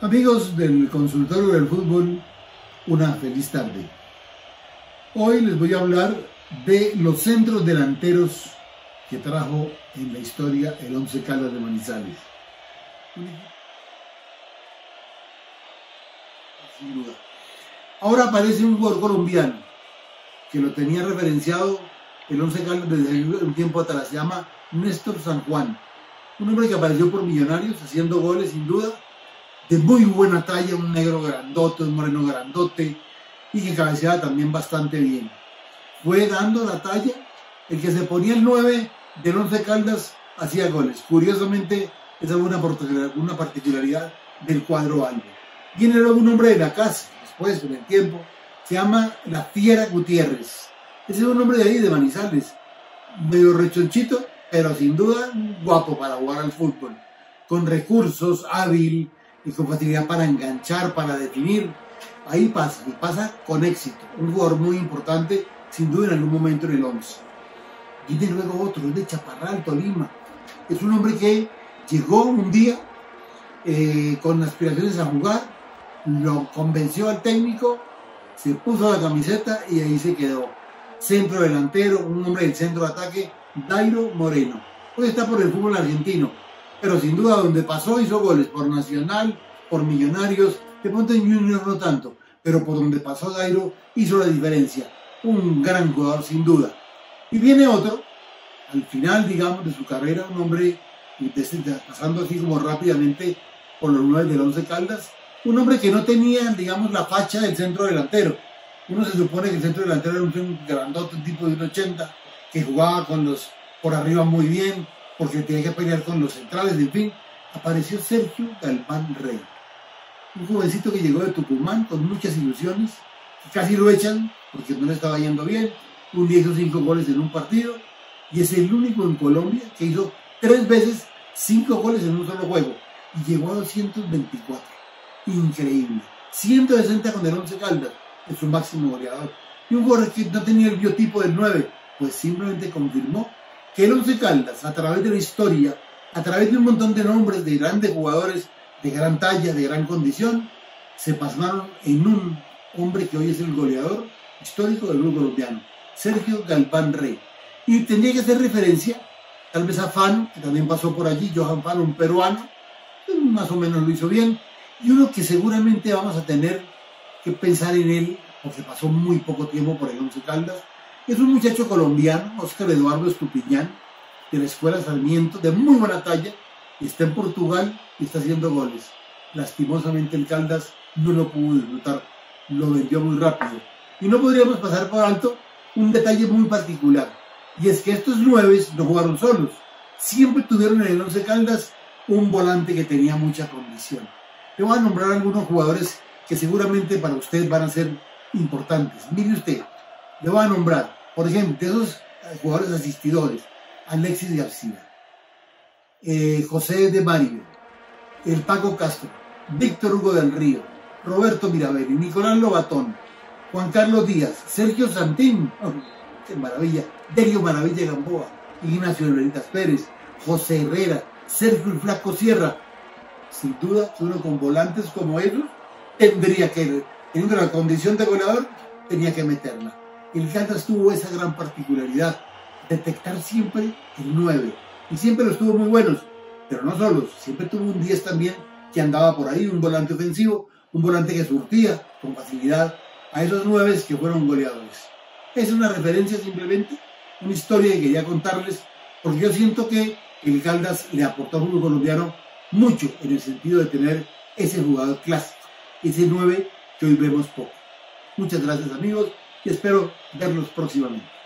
Amigos del consultorio del fútbol, una feliz tarde. Hoy les voy a hablar de los centros delanteros que trajo en la historia el Once Caldas de Manizales. Sin duda. Ahora aparece un jugador colombiano que lo tenía referenciado el Once Caldas desde un tiempo atrás. Se llama Néstor San Juan. Un hombre que apareció por Millonarios haciendo goles sin duda de muy buena talla, un negro grandote, un moreno grandote, y que cabeceaba también bastante bien. Fue dando la talla, el que se ponía el 9 del 11 Caldas hacía goles. Curiosamente, esa es una particularidad del cuadro albo. Viene luego un hombre de la casa, después, con el tiempo, se llama La Fiera Gutiérrez. Ese es un hombre de ahí, de Manizales, medio rechonchito, pero sin duda guapo para jugar al fútbol, con recursos, hábil, y con facilidad para enganchar, para definir. Ahí pasa, y pasa con éxito. Un jugador muy importante, sin duda en algún momento en el 11. Y de luego otro, es de Chaparral, Tolima. Es un hombre que llegó un día eh, con aspiraciones a jugar, lo convenció al técnico, se puso la camiseta y ahí se quedó. Centro delantero, un hombre del centro de ataque, Dairo Moreno. Hoy está por el fútbol argentino pero sin duda donde pasó hizo goles por Nacional, por Millonarios, de pronto en Junior no tanto, pero por donde pasó Dairo hizo la diferencia. Un gran jugador sin duda. Y viene otro, al final, digamos, de su carrera, un hombre pasando así como rápidamente por los nueve del Once Caldas, un hombre que no tenía, digamos, la facha del centro delantero. Uno se supone que el centro delantero era un grandote, un tipo de 1,80, que jugaba con los por arriba muy bien, porque tenía que pelear con los centrales, en fin, apareció Sergio Galván Rey, un jovencito que llegó de Tucumán con muchas ilusiones, casi lo echan porque no le estaba yendo bien, un día hizo cinco goles en un partido y es el único en Colombia que hizo tres veces cinco goles en un solo juego y llegó a 224. Increíble. 160 con el 11 Caldas, es su máximo goleador. Y un jugador que no tenía el biotipo del 9, pues simplemente confirmó que el Once Caldas, a través de la historia, a través de un montón de nombres de grandes jugadores de gran talla, de gran condición, se pasmaron en un hombre que hoy es el goleador histórico del grupo colombiano, Sergio Galván Rey. Y tendría que hacer referencia, tal vez a Fano, que también pasó por allí, Johan Fano, un peruano, más o menos lo hizo bien, y uno que seguramente vamos a tener que pensar en él, porque pasó muy poco tiempo por el Once Caldas, es un muchacho colombiano, Oscar Eduardo Estupiñán, de la Escuela Sarmiento, de muy buena talla, está en Portugal y está haciendo goles. Lastimosamente el Caldas no lo pudo disfrutar, lo vendió muy rápido. Y no podríamos pasar por alto un detalle muy particular, y es que estos nueve no jugaron solos, siempre tuvieron en el Once Caldas un volante que tenía mucha condición. Le voy a nombrar algunos jugadores que seguramente para usted van a ser importantes. Mire usted, le voy a nombrar por ejemplo, de esos jugadores asistidores, Alexis García, eh, José de Mario, el Paco Castro, Víctor Hugo del Río, Roberto Mirabelli, Nicolás Lobatón, Juan Carlos Díaz, Sergio Santín, qué maravilla, Derio Maravilla Gamboa, Ignacio Veritas Pérez, José Herrera, Sergio Flaco Sierra. Sin duda, uno con volantes como ellos tendría que, en una condición de goleador, tenía que meterla el Caldas tuvo esa gran particularidad, detectar siempre el 9. Y siempre los tuvo muy buenos, pero no solos, siempre tuvo un 10 también que andaba por ahí, un volante ofensivo, un volante que surtía con facilidad a esos 9 que fueron goleadores. Es una referencia simplemente, una historia que quería contarles, porque yo siento que el Caldas le aportó al fútbol colombiano mucho en el sentido de tener ese jugador clásico, ese 9 que hoy vemos poco. Muchas gracias amigos y espero verlos próximamente.